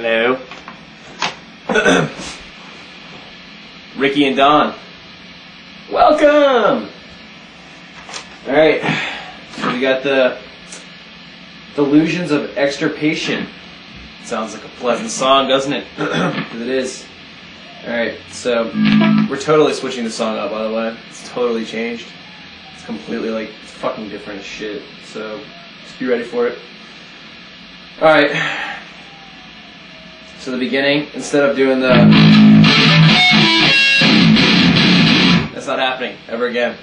Hello. Ricky and Don. Welcome! Alright, so we got the Delusions of Extirpation. Sounds like a pleasant song, doesn't it? 'Cause it is. Alright, so we're totally switching the song up, by the way. It's totally changed. It's completely like fucking different shit. So just be ready for it. Alright. So the beginning, instead of doing the That's not happening ever again.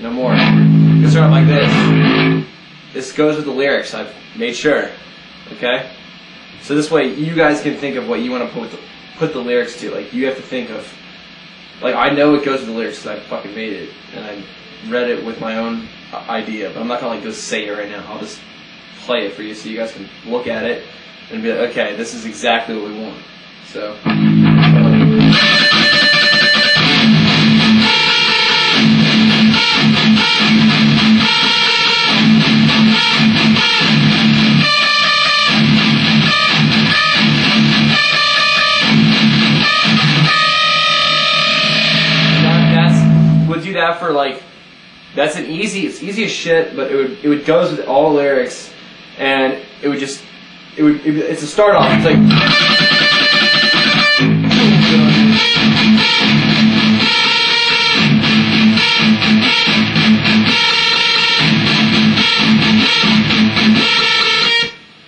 No more. You start out like this. This goes with the lyrics, I've made sure. Okay? So this way you guys can think of what you want to put the, put the lyrics to. Like you have to think of like I know it goes with the lyrics because I fucking made it and I read it with my own idea, but I'm not gonna like go say it right now. I'll just play it for you so you guys can look at it and be like, okay, this is exactly what we want. So. We'll do that for like that's an easy it's easy as shit, but it would it would goes with all lyrics and it would just it would it, it's a start off. It's like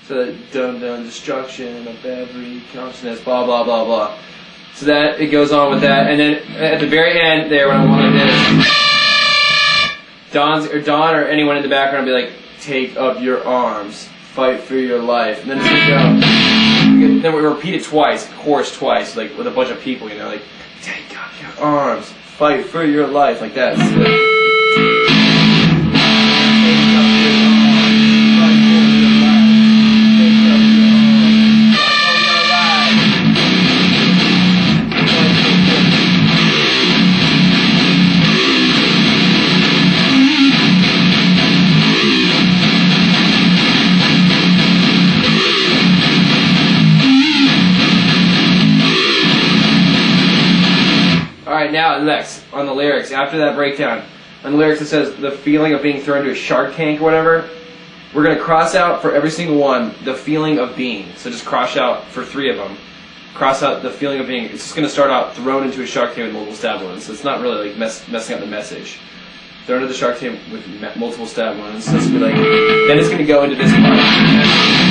So done done destruction of every consciousness, blah blah blah blah. So that it goes on with that, and then at the very end there, when I'm on this, Don's or Don or anyone in the background be like, "Take up your arms, fight for your life," and then it's gonna go. Then we repeat it twice, chorus twice, like with a bunch of people, you know, like, "Take up your arms, fight for your life," like that. So, right, now next on the lyrics. After that breakdown, on the lyrics it says the feeling of being thrown into a shark tank or whatever. We're gonna cross out for every single one the feeling of being. So just cross out for three of them. Cross out the feeling of being. It's just gonna start out thrown into a shark tank with multiple stab wounds. So it's not really like mess, messing up the message. Thrown into the shark tank with multiple stab wounds. So it's gonna be like. Then it's gonna go into this part.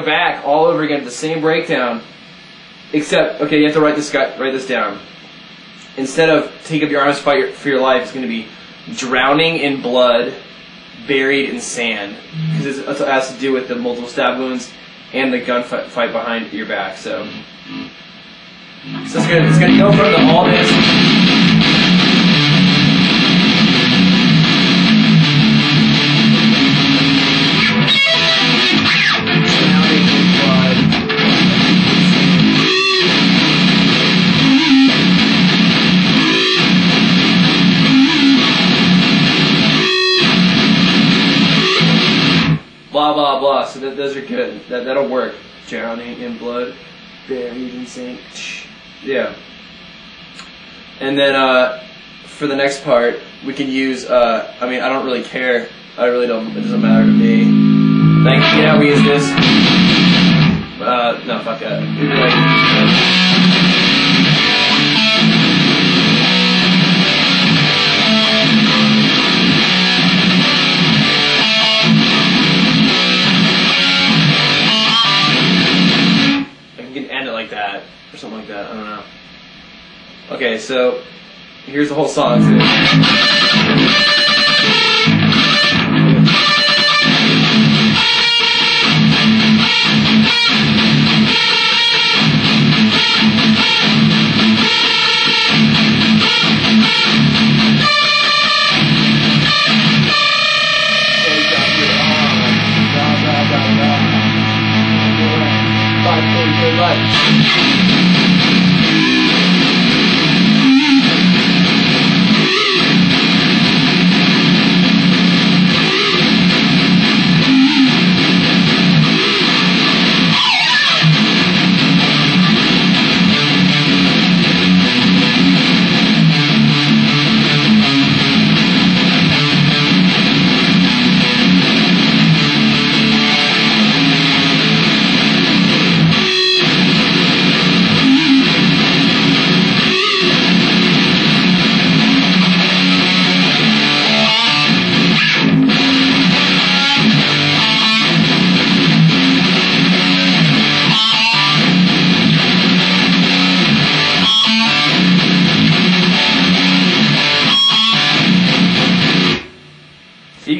Go back all over again to the same breakdown, except okay, you have to write this guy, write this down. Instead of take up your arms, fight your, for your life, it's going to be drowning in blood, buried in sand, because it has to do with the multiple stab wounds and the gunfight fight behind your back. So, so it's going to it's going to go from the all this. Blah blah blah. So that, those are good. That that'll work. Drowning in blood, buried in sand. Yeah. And then uh, for the next part, we can use. Uh, I mean, I don't really care. I really don't. It doesn't matter to me. Like, you know, we use this. Uh, no, fuck that. Okay, so here's the whole song.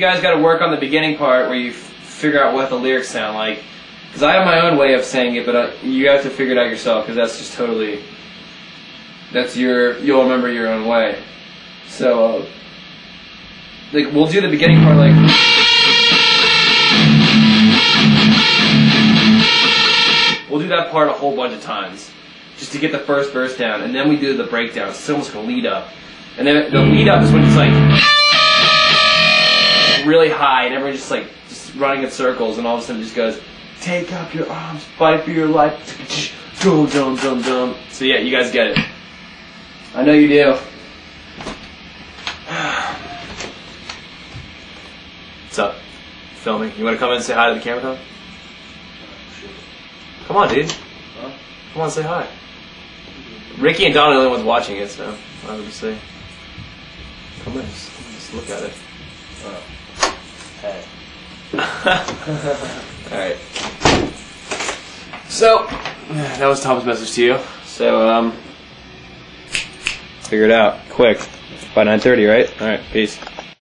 Guys got to work on the beginning part where you f- figure out what the lyrics sound like. Because I have my own way of saying it, but uh, you have to figure it out yourself. Because that's just totally. That's your. You'll remember your own way. So, uh, like, we'll do the beginning part like. We'll do that part a whole bunch of times, just to get the first verse down, and then we do the breakdown. It's almost like a lead up, and then the lead up is when it's like really high, and everyone's just like just running in circles, and all of a sudden just goes, "Take up your arms, fight for your life." Dum dum dum dum. So yeah, you guys get it. I know you do. What's up? Filming. You want to come in and say hi to the camera, Tom? Come on, dude. Come on, say hi. Ricky and Don are the only ones watching it, so I would just say, come in, just, just look at it. Hey. All right. So that was Tom's message to you. So um, figure it out quick by 9:30, right? All right. Peace.